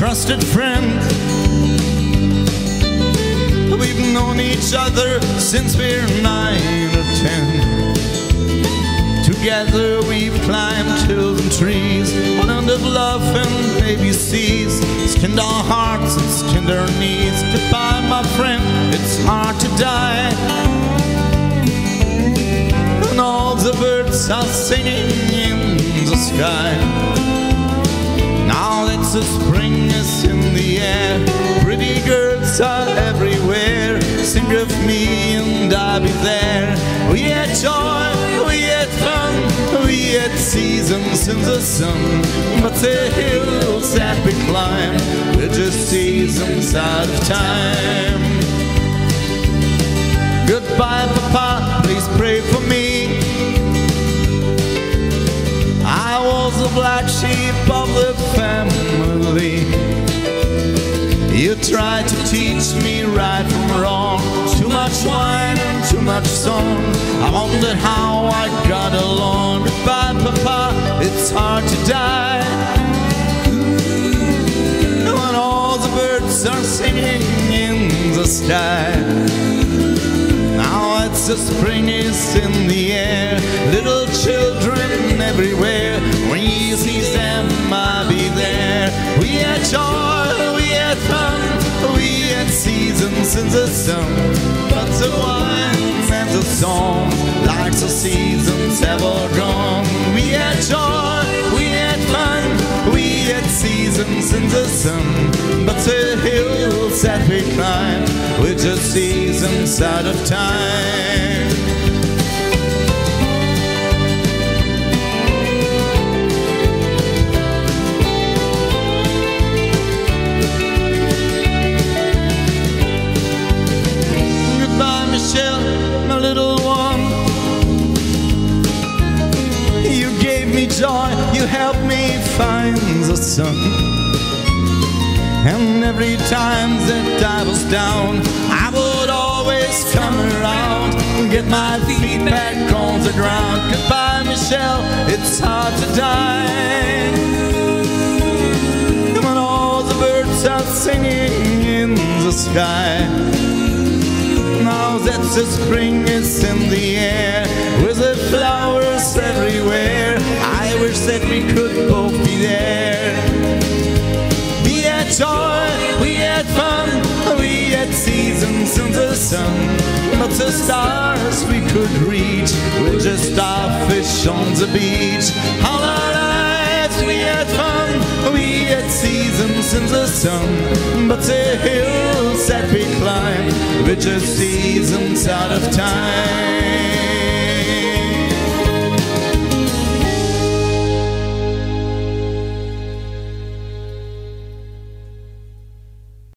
trusted friend. We've known each other since we're nine or ten. Together we've climbed hills and trees, land of love and baby seas. Skinned our hearts and skinned our knees. Goodbye, my friend, it's hard to die. And all the birds are singing in the sky. Now it's the spring girls are everywhere. Sing of me and I'll be there. We had joy, we had fun, we had seasons in the sun. But the hills that we climb, we're just seasons out of time. Goodbye, Papa, please pray for me. I was the black sheep of the family. Much wine and too much song. I wondered how I got along. Goodbye, Papa, it's hard to die. When all the birds are singing in the sky. Now it's the spring is in the air, little children everywhere. In the sun. But the wine and the songs, like the seasons ever gone. We had joy, we had fun, we had seasons in the sun. But the hills that we climb, we're just seasons out of time. You helped me find the sun. And every time that I was down, I would always come around and get my feet back on the ground. Goodbye, Michelle, it's hard to die. And When all the birds are singing in the sky. Now that the spring is in the air, that we could both be there. We had joy, we had fun, we had seasons in the sun. But the stars we could reach were just starfish on the beach. All our lives we had fun, we had seasons in the sun. But the hills that we climb were just seasons out of time.